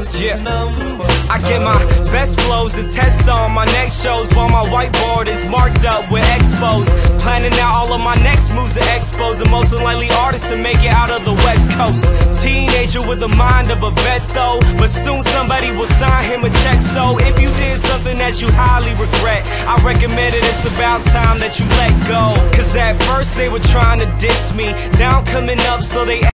Yeah, I get my best flows to test on my next shows while my whiteboard is marked up with expos. Planning out all of my next moves to expos, the most unlikely artists to make it out of the West Coast. Teenager with the mind of a vet though, but soon somebody will sign him a check. So if you did something that you highly regret, I recommend it. It's about time that you let go. Cause at first they were trying to diss me, now I'm coming up so they